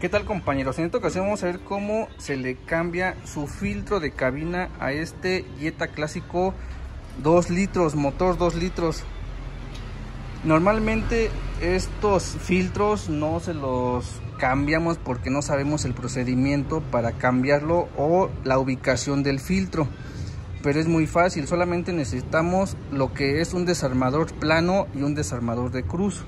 ¿Qué tal compañeros? En esta ocasión vamos a ver cómo se le cambia su filtro de cabina a este Jetta clásico 2 litros, motor 2 litros. Normalmente estos filtros no se los cambiamos porque no sabemos el procedimiento para cambiarlo o la ubicación del filtro. Pero es muy fácil, solamente necesitamos lo que es un desarmador plano y un desarmador de cruz.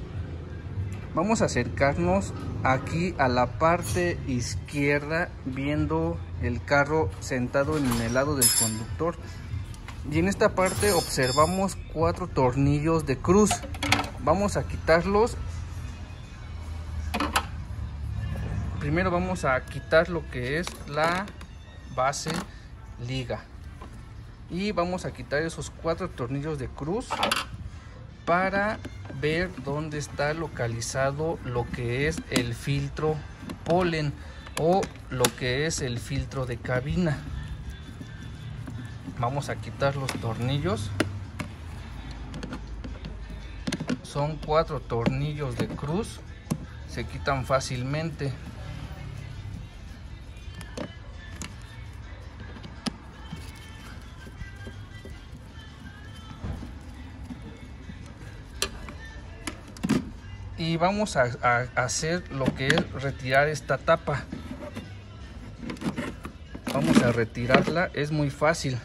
Vamos a acercarnos aquí a la parte izquierda viendo el carro sentado en el lado del conductor. Y en esta parte observamos cuatro tornillos de cruz. Vamos a quitarlos. Primero vamos a quitar lo que es la base liga. Y vamos a quitar esos cuatro tornillos de cruz para ver dónde está localizado lo que es el filtro polen o lo que es el filtro de cabina. Vamos a quitar los tornillos. Son cuatro tornillos de cruz. Se quitan fácilmente y vamos a, hacer lo que es retirar esta tapa. Vamos a retirarla es muy fácil.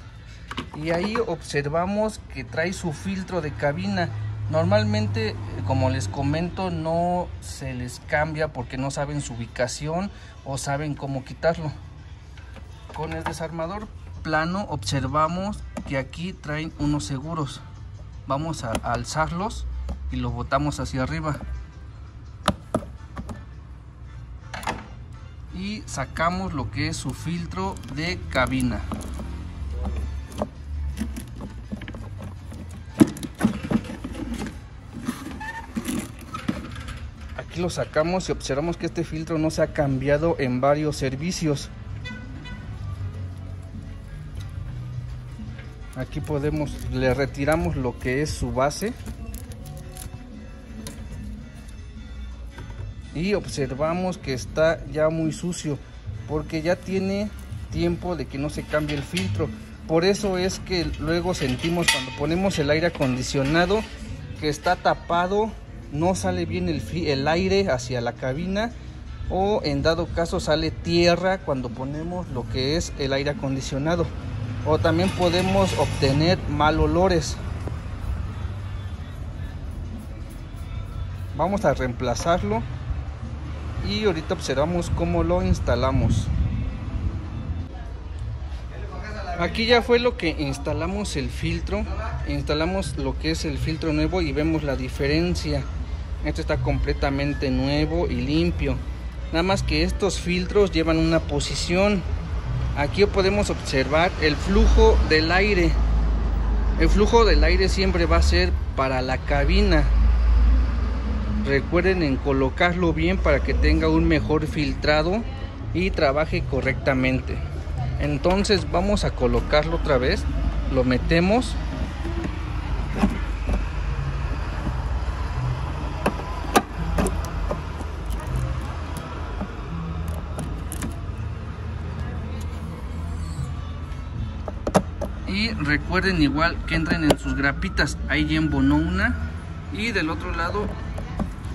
Y ahí observamos que trae su filtro de cabina. Normalmente como les comento no se les cambia porque no saben su ubicación o saben cómo quitarlo. Con el desarmador plano observamos que aquí traen unos seguros. Vamos a alzarlos y los botamos hacia arriba y sacamos lo que es su filtro de cabina. Aquí lo sacamos y observamos que este filtro no se ha cambiado en varios servicios. Aquí podemos le retiramos lo que es su base y observamos que está ya muy sucio porque ya tiene tiempo de que no se cambie el filtro. Por eso es que luego sentimos cuando ponemos el aire acondicionado que está tapado no sale bien el, aire hacia la cabina o en dado caso sale tierra cuando ponemos lo que es el aire acondicionado. O también podemos obtener mal olores. Vamos a reemplazarlo y ahorita observamos cómo lo instalamos. Aquí ya fue lo que instalamos el filtro. Instalamos lo que es el filtro nuevo y vemos la diferencia. Este está completamente nuevo y limpio. Nada más que estos filtros llevan una posición. Aquí podemos observar el flujo del aire. El flujo del aire siempre va a ser para la cabina recuerden en colocarlo bien para que tenga un mejor filtrado y trabaje correctamente. Entonces vamos a colocarlo otra vez. Lo metemos. Y recuerden igual que entren en sus grapitas. Ahí ya embonó una. Y del otro lado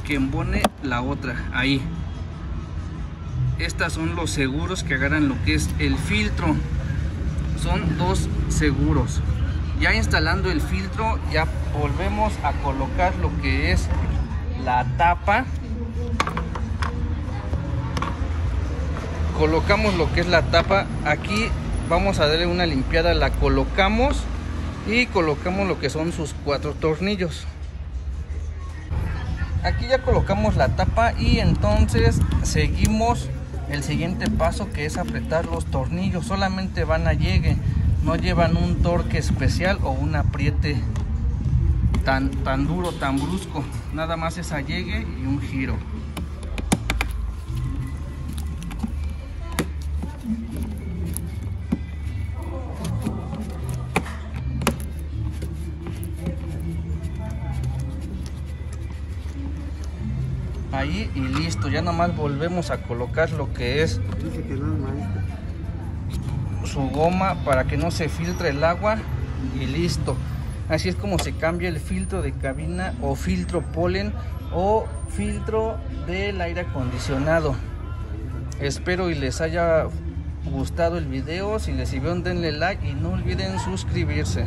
que embone la otra ahí. Estas son los seguros que agarran lo que es el filtro. Son dos seguros. Ya instalando el filtro ya volvemos a colocar lo que es la tapa. Colocamos lo que es la tapa. Aquí vamos a darle una limpiada la colocamos y colocamos lo que son sus cuatro tornillos aquí ya colocamos la tapa y entonces seguimos el siguiente paso que es apretar los tornillos. Solamente van a llegue no llevan un torque especial o un apriete tan, tan duro tan brusco. Nada más es a llegue y un giro ahí y listo. Ya nomás volvemos a colocar lo que es su goma para que no se filtre el agua y listo. Así es como se cambia el filtro de cabina o filtro polen o filtro del aire acondicionado. Espero y les haya gustado el video. Si les sirvió denle like y no olviden suscribirse.